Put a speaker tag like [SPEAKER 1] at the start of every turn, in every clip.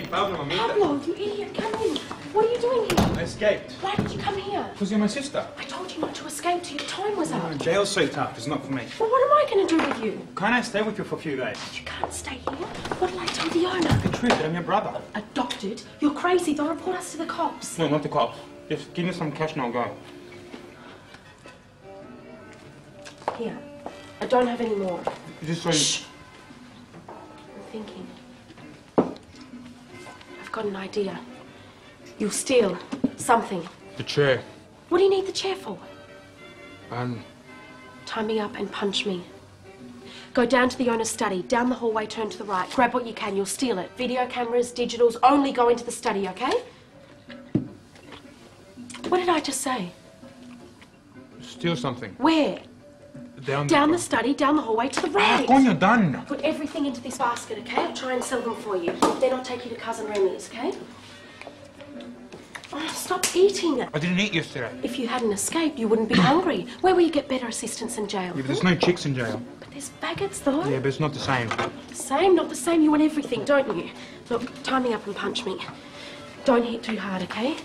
[SPEAKER 1] Pablo, mamita.
[SPEAKER 2] Pablo, you idiot, come in. What are you doing here?
[SPEAKER 1] I escaped.
[SPEAKER 2] Why did you come here?
[SPEAKER 1] Because you're my sister.
[SPEAKER 2] I told you not to escape till your time was up.
[SPEAKER 1] Jail's so tough. It's not for me.
[SPEAKER 2] Well, what am I going to do with you?
[SPEAKER 1] Can't I stay with you for a few days?
[SPEAKER 2] You can't stay here. What did I tell the owner?
[SPEAKER 1] The truth, that I'm your brother.
[SPEAKER 2] Adopted? You're crazy. They'll report us to the cops.
[SPEAKER 1] No, not the cops. Just give me some cash and I'll go.
[SPEAKER 2] Here. I don't have any more.
[SPEAKER 1] Just so you...
[SPEAKER 2] Shh. I'm thinking. I've got an idea. You'll steal something.
[SPEAKER 1] The chair.
[SPEAKER 2] What do you need the chair for?
[SPEAKER 1] Um,
[SPEAKER 2] Tie me up and punch me. Go down to the owner's study, down the hallway, turn to the right. Grab what you can, you'll steal it. Video cameras, digitals, only go into the study, okay? What did I just say?
[SPEAKER 1] steal something.
[SPEAKER 2] Where?
[SPEAKER 1] Down,
[SPEAKER 2] Down the study, down the hallway to the
[SPEAKER 1] Ah,
[SPEAKER 2] right.
[SPEAKER 1] coño, done.
[SPEAKER 2] Put everything into this basket, okay? I'll try and sell them for you. Then I'll take you to Cousin Remy's, okay? Oh, stop eating it.
[SPEAKER 1] I didn't eat yesterday.
[SPEAKER 2] If you hadn't escaped, you wouldn't be hungry. Where will you get better assistance in jail?
[SPEAKER 1] Yeah, but there's no chicks in jail.
[SPEAKER 2] But there's faggots, though.
[SPEAKER 1] Yeah, but it's not the same.
[SPEAKER 2] The same, not the same. You want everything, don't you? Look, tie me up and punch me. Don't hit too hard, okay?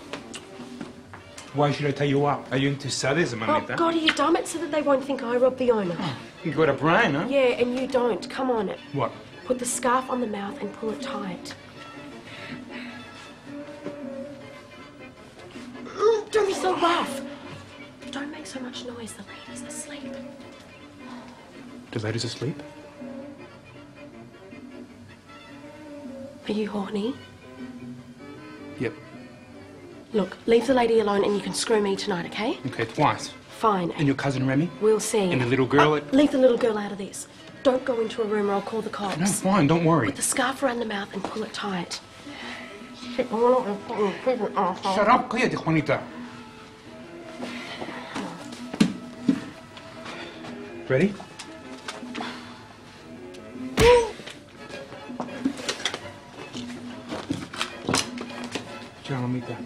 [SPEAKER 1] Why should I tie you up? Are you into sadism,
[SPEAKER 2] Oh,
[SPEAKER 1] mamita?
[SPEAKER 2] God, are you dumb? It's so that they won't think I robbed the owner.
[SPEAKER 1] Oh, you got a brain, huh?
[SPEAKER 2] Yeah, and you don't. Come on.
[SPEAKER 1] What?
[SPEAKER 2] Put the scarf on the mouth and pull it tight. Don't be so rough. Don't make so much noise. The lady's asleep.
[SPEAKER 1] The lady's asleep?
[SPEAKER 2] Are you horny?
[SPEAKER 1] Yep.
[SPEAKER 2] Look, leave the lady alone and you can screw me tonight, okay?
[SPEAKER 1] Okay, twice.
[SPEAKER 2] Fine.
[SPEAKER 1] And your cousin Remy?
[SPEAKER 2] We'll see.
[SPEAKER 1] And the little girl
[SPEAKER 2] Uh,
[SPEAKER 1] at-
[SPEAKER 2] Leave the little girl out of this. Don't go into a room or I'll call the cops.
[SPEAKER 1] No, fine, don't worry.
[SPEAKER 2] Put the scarf around the mouth and pull it tight. Shit, I'm not gonna fucking prison, asshole.
[SPEAKER 1] Shut up, cállate, Juanita. Ready? Mamita.